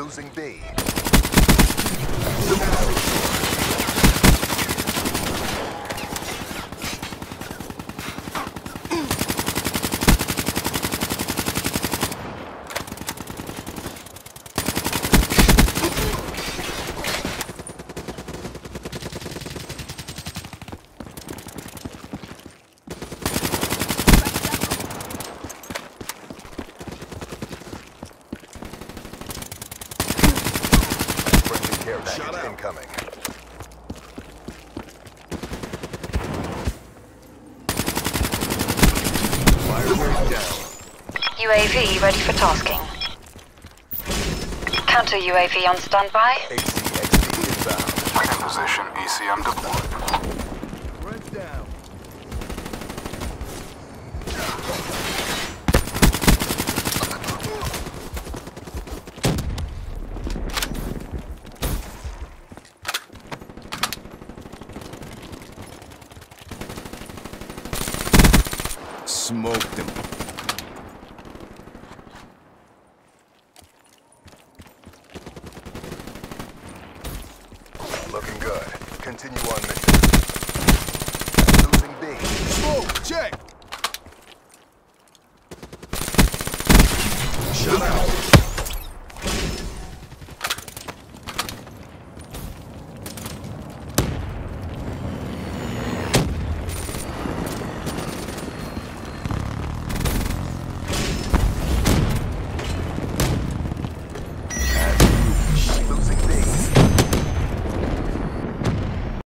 Losing B. care package incoming. Fire rate down. UAV ready for tasking. Counter UAV on standby. HCXD inbound. In position, ECM deployed. Threat down. Smoked him. Looking good. Continue on mission. Losing B. Smoke, check.